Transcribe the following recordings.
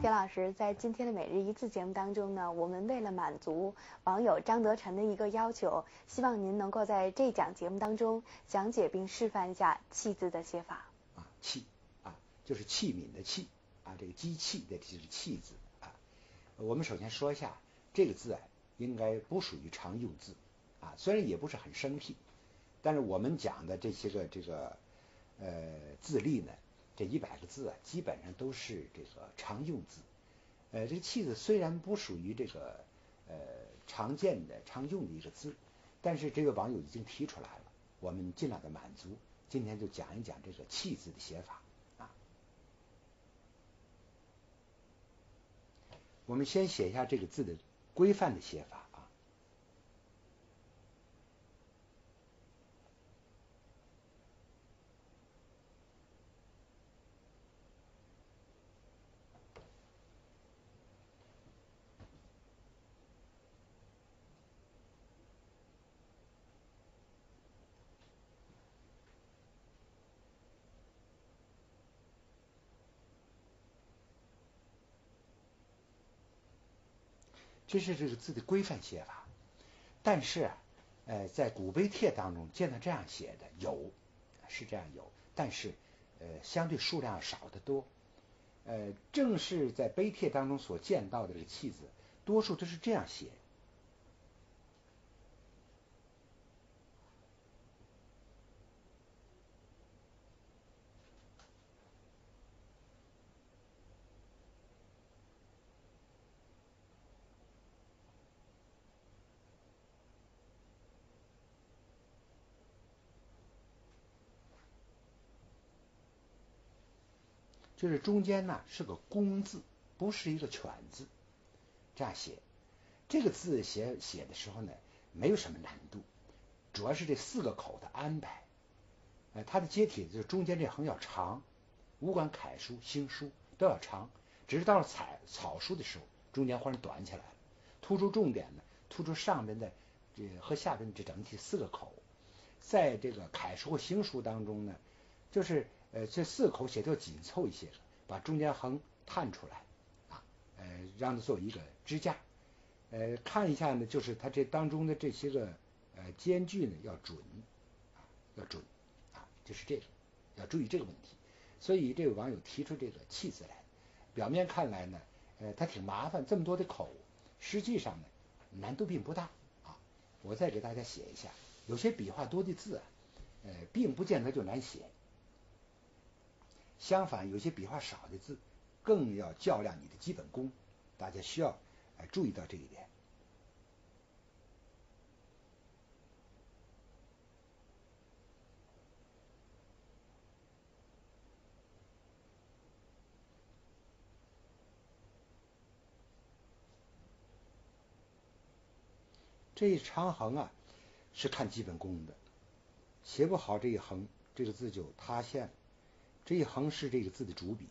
田老师，在今天的每日一字节目当中呢，我们为了满足网友张德臣的一个要求，希望您能够在这讲节目当中讲解并示范一下“器”字的写法。啊，器啊，就是器皿的器啊，这个机器的就是器字啊。我们首先说一下这个字啊，应该不属于常用字啊，虽然也不是很生僻，但是我们讲的这些个这个呃字例呢。这一百个字啊，基本上都是这个常用字。呃，这个“器”字虽然不属于这个呃常见的、常用的一个字，但是这位网友已经提出来了，我们尽量的满足。今天就讲一讲这个“器”字的写法啊。我们先写一下这个字的规范的写法。这是这个字的规范写法，但是，呃，在古碑帖当中见到这样写的有，是这样有，但是，呃，相对数量少得多。呃，正是在碑帖当中所见到的这个“契”字，多数都是这样写。就是中间呢是个工字，不是一个犬字，这样写。这个字写写的时候呢，没有什么难度，主要是这四个口的安排。呃，它的接体就是中间这横要长，无管楷书、行书都要长，只是到了草草书的时候，中间忽然短起来了。突出重点呢，突出上边的这和下边这整体四个口。在这个楷书和行书当中呢，就是。呃，这四口写的要紧凑一些，把中间横探出来啊，呃，让它做一个支架。呃，看一下呢，就是它这当中的这些个呃间距呢要准啊，要准啊，就是这个要注意这个问题。所以这位网友提出这个“气”字来，表面看来呢，呃，它挺麻烦，这么多的口，实际上呢难度并不大啊。我再给大家写一下，有些笔画多的字啊，呃，并不见得就难写。相反，有些笔画少的字，更要较量你的基本功。大家需要哎注意到这一点。这一长横啊，是看基本功的。写不好这一横，这个字就塌陷了。这一横是这个字的主笔，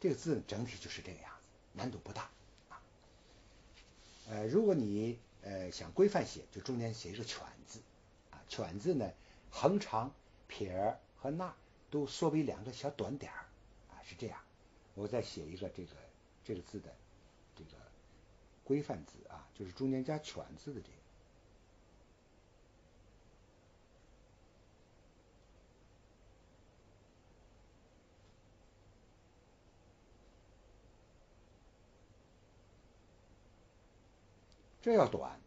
这个字整体就是这个样子，难度不大啊。呃，如果你呃想规范写，就中间写一个犬字啊，犬字呢横长撇儿和捺都缩为两个小短点儿啊，是这样。我再写一个这个这个字的这个规范字啊，就是中间加犬字的这个。这要短，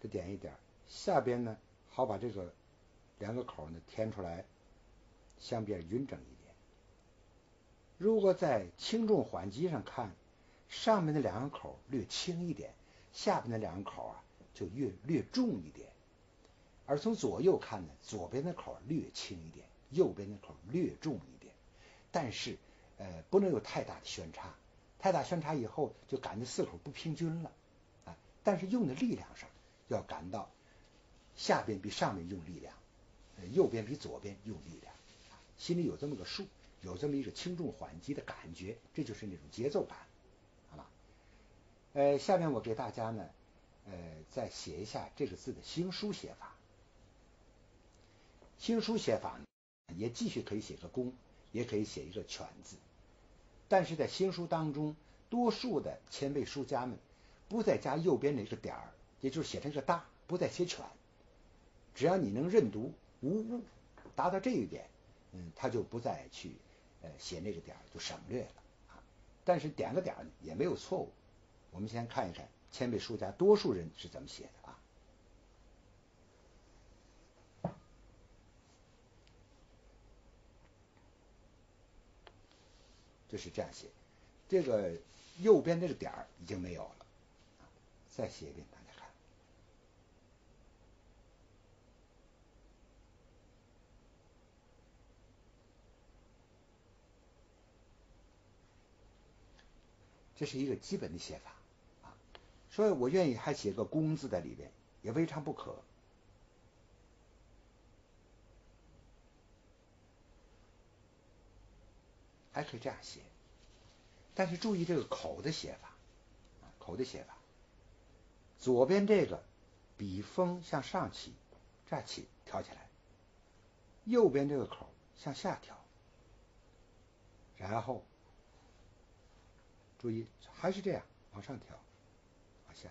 这点一点，下边呢好把这个两个口呢填出来，相边匀整一点。如果在轻重缓急上看，上面的两个口略轻一点，下边的两个口啊就越略重一点。而从左右看呢，左边的口略轻一点，右边的口略重一点。但是呃不能有太大的宣差。太大宣差以后，就感觉四口不平均了啊！但是用的力量上，要感到下边比上面用力量，右边比左边用力量，心里有这么个数，有这么一个轻重缓急的感觉，这就是那种节奏感，好吧？呃，下面我给大家呢，呃，再写一下这个字的行书写法。新书写法也继续可以写个工，也可以写一个犬字，但是在新书当中，多数的前辈书家们不再加右边的一个点儿，也就是写成一个大，不再写犬。只要你能认读无误，达到这一点，嗯，他就不再去呃写那个点儿，就省略了啊。但是点个点儿也没有错误。我们先看一看前辈书家多数人是怎么写的啊。就是这样写，这个右边这个点儿已经没有了，再写一遍。大家看这是一个基本的写法啊，所以我愿意还写个“工”字在里边，也未尝不可。还可以这样写，但是注意这个口的写法，口的写法，左边这个笔锋向上起，这样起挑起来，右边这个口向下挑，然后。注意，还是这样往上调，往下，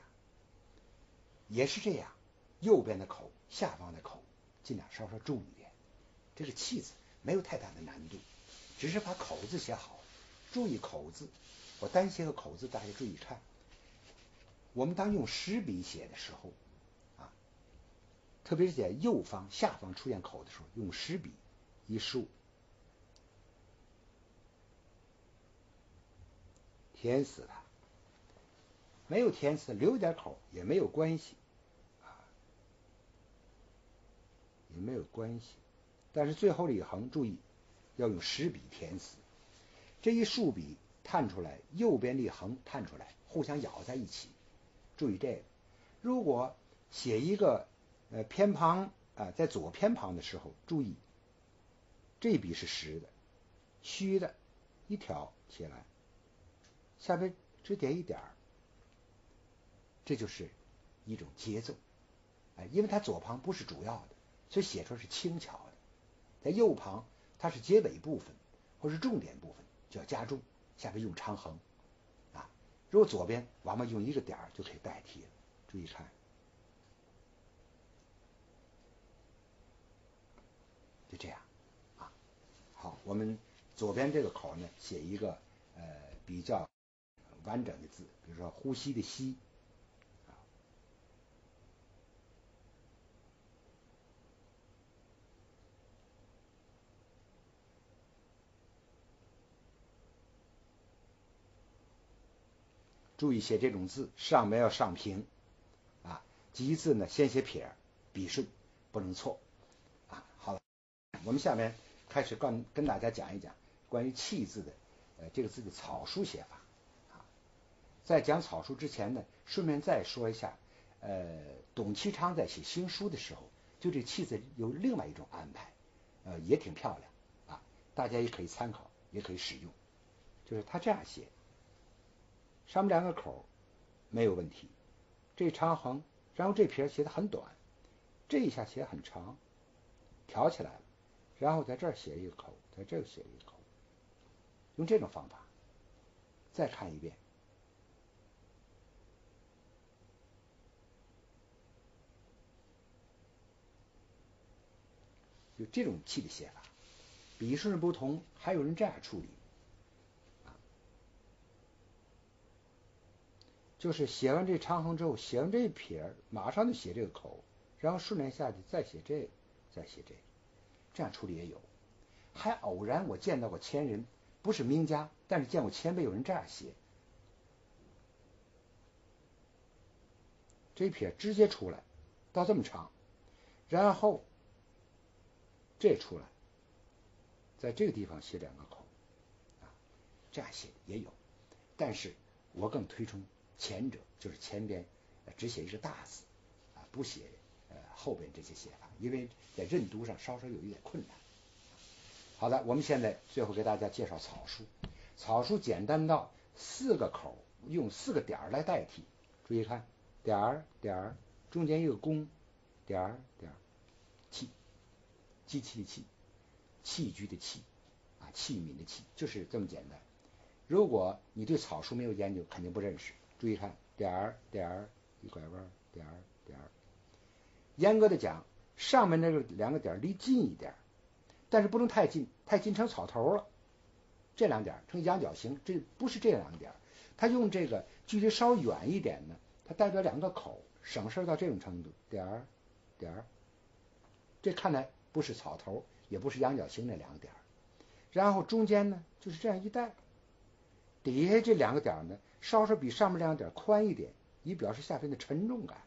也是这样。右边的口，下方的口，尽量稍稍重一点。这个气字没有太大的难度，只是把口字写好。注意口字，我单写个口字，大家注意看。我们当用实笔写的时候，啊，特别是在右方、下方出现口的时候，用实笔一竖。填死它，没有填死，留点口也没有关系，啊，也没有关系。但是最后的一横，注意要用实笔填死。这一竖笔探出来，右边的横探出来，互相咬在一起。注意这个，如果写一个呃偏旁啊，在左偏旁的时候，注意这笔是实的，虚的，一挑起来。下边只点一点儿，这就是一种节奏，哎，因为它左旁不是主要的，所以写出来是轻巧的。在右旁，它是结尾部分或是重点部分，就要加重，下边用长横啊。如果左边，往往用一个点儿就可以代替了。注意看，就这样啊。好，我们左边这个口呢，写一个呃比较。完整的字，比如说呼吸的吸，注意写这种字，上面要上平啊。吉字呢，先写撇，笔顺不能错啊。好了，我们下面开始跟跟大家讲一讲关于气字的这个字的草书写法啊。在讲草书之前呢，顺便再说一下，呃，董其昌在写新书的时候，就这气字有另外一种安排，呃，也挺漂亮啊，大家也可以参考，也可以使用。就是他这样写，上面两个口没有问题，这长横，然后这撇写的很短，这一下写很长，挑起来了，然后在这儿写一个口，在这儿写一个口，用这种方法，再看一遍。就这种气的写法，笔顺不同，还有人这样处理，就是写完这长横之后，写完这一撇，马上就写这个口，然后顺连下去，再写这个，再写这个，这样处理也有。还偶然我见到过前人，不是名家，但是见过前辈有人这样写，这一撇直接出来，到这么长，然后。这出来，在这个地方写两个口，啊，这样写也有，但是我更推崇前者，就是前边只写一个大字，啊，不写呃后边这些写法，因为在认读上稍稍有一点困难。好的，我们现在最后给大家介绍草书，草书简单到四个口用四个点儿来代替，注意看，点儿点儿，中间一个弓，点儿点儿，气。机器的器，器具的器，啊，器皿的器，就是这么简单。如果你对草书没有研究，肯定不认识。注意看，点儿点儿一拐弯，点儿点儿。严格的讲，上面那个两个点离近一点，但是不能太近，太近成草头了。这两点成羊角形，这不是这两点，它用这个距离稍远一点呢，它代表两个口，省事到这种程度，点儿点儿。这看来不是草头，也不是羊角形那两个点，然后中间呢就是这样一带，底下这两个点呢稍稍比上面两个点宽一点，以表示下边的沉重感。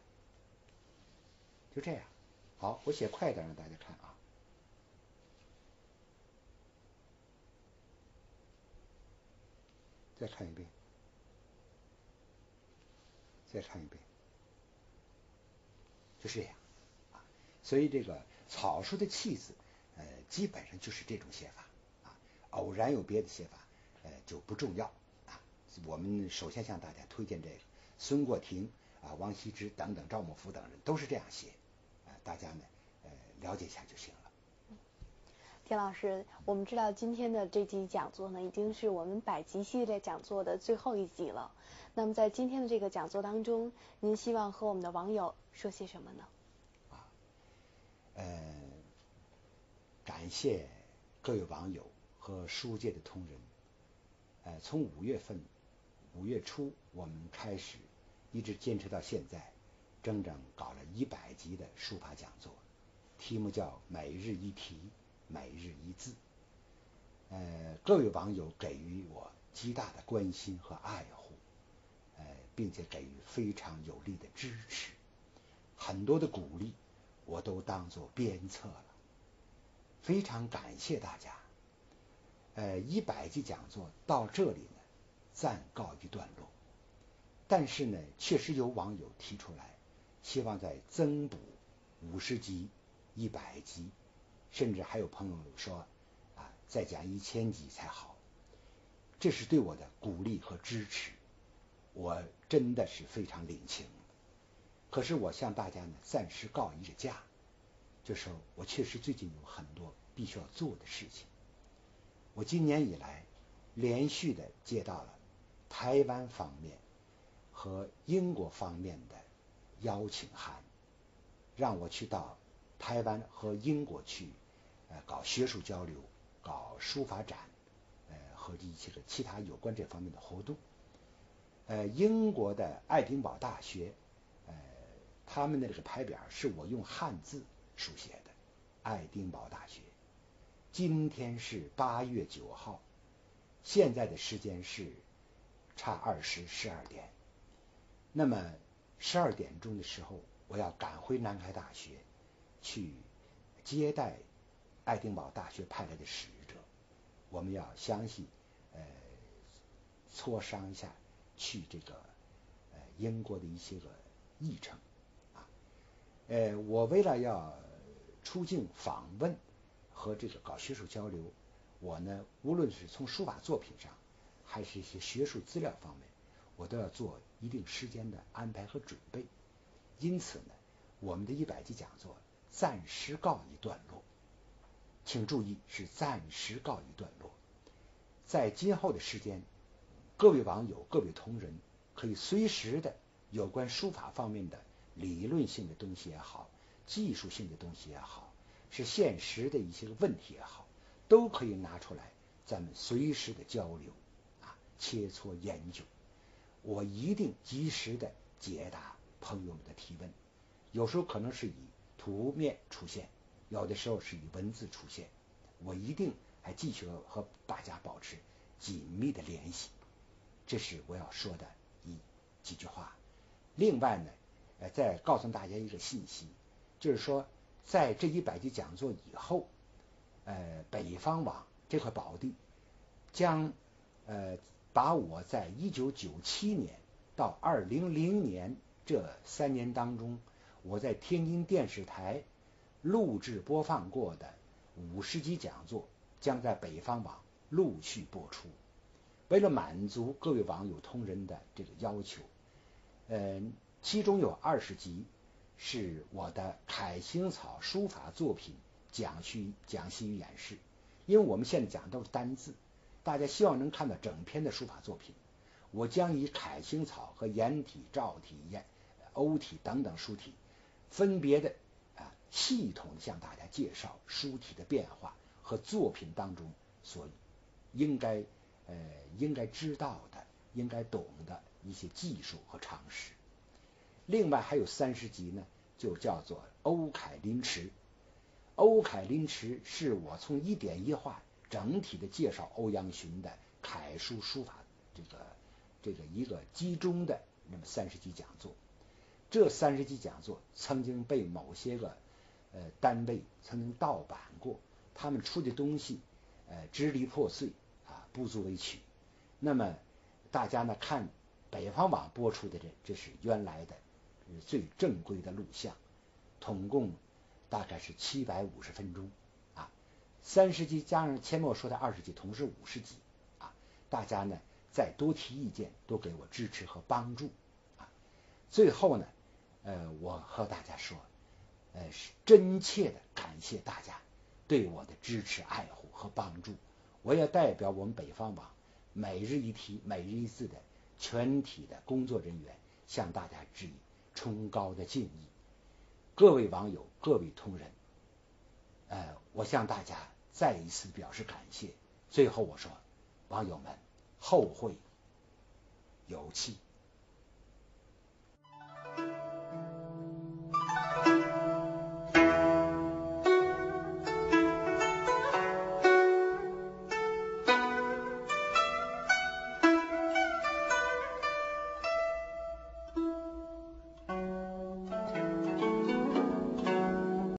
就这样，好，我写快一点让大家看啊。再看一遍，再看一遍，就这样啊。所以这个草书的气字，呃，基本上就是这种写法啊。偶然有别的写法，呃，就不重要。我们首先向大家推荐这个孙过庭啊、王羲之等等、赵孟頫等人都是这样写啊，大家呢呃了解一下就行了。田老师，我们知道今天的这集讲座呢，已经是我们百集系列讲座的最后一集了。那么在今天的这个讲座当中，您希望和我们的网友说些什么呢？啊，呃，感谢各位网友和书界的同仁。呃，从五月份，五月初我们开始，一直坚持到现在，整整搞了一百集的书法讲座，题目叫每日一题。每日一字，呃，各位网友给予我极大的关心和爱护，呃，并且给予非常有力的支持，很多的鼓励我都当做鞭策了，非常感谢大家。呃，一百集讲座到这里呢，暂告一段落。但是呢，确实有网友提出来，希望再增补五十集、一百集。甚至还有朋友说啊，再讲一千集才好。这是对我的鼓励和支持，我真的是非常领情。可是我向大家呢暂时告一个假，就是我确实最近有很多必须要做的事情。我今年以来连续的接到了台湾方面和英国方面的邀请函，让我去到台湾和英国去。呃，搞学术交流，搞书法展，呃，和一些个其他有关这方面的活动。呃，英国的爱丁堡大学，呃，他们的这个牌匾是我用汉字书写的。爱丁堡大学，今天是八月九号，现在的时间是差二十十二点。那么十二点钟的时候，我要赶回南开大学去接待。爱丁堡大学派来的使者，我们要详细呃磋商一下去这个呃英国的一些个议程啊。呃，我为了要出境访问和这个搞学术交流，我呢无论是从书法作品上，还是一些学术资料方面，我都要做一定时间的安排和准备。因此呢，我们的一百集讲座暂时告一段落。请注意，是暂时告一段落。在今后的时间，各位网友、各位同仁可以随时的有关书法方面的理论性的东西也好，技术性的东西也好，是现实的一些个问题也好，都可以拿出来，咱们随时的交流，切磋研究。我一定及时的解答朋友们的提问，有时候可能是以图面出现。有的时候是以文字出现，我一定还继续和大家保持紧密的联系，这是我要说的一几句话。另外呢，呃，再告诉大家一个信息，就是说，在这一百集讲座以后，呃，北方网这块宝地将呃把我在一九九七年到二零零年这三年当中，我在天津电视台。录制播放过的五十集讲座将在北方网陆续播出。为了满足各位网友同仁的这个要求，嗯，其中有二十集是我的楷行草书法作品讲叙讲习与演示，因为我们现在讲的都是单字，大家希望能看到整篇的书法作品。我将以楷行草和颜体、赵体、颜欧体等等书体，分别的啊系统的向大家介绍书体的变化和作品当中所应该呃应该知道的、应该懂的一些技术和常识。另外还有三十集呢，就叫做欧楷临池。欧楷临池是我从一点一画整体的介绍欧阳询的楷书书法这个。这个一个集中的那么三十集讲座，这三十集讲座曾经被某些个呃单位曾经盗版过，他们出的东西呃支离破碎啊不足为取。那么大家呢看北方网播出的这这是原来的最正规的录像，统共大概是七百五十分钟，三十集加上阡陌说的二十集，同是五十集啊，大家呢。再多提意见，多给我支持和帮助啊！最后呢，呃，我和大家说，呃，是真切的感谢大家对我的支持、爱护和帮助。我也代表我们北方网每日一题、每日一字的全体的工作人员，向大家致以崇高的敬意。各位网友、各位同仁，呃，我向大家再一次表示感谢。最后我说，网友们。后会有期。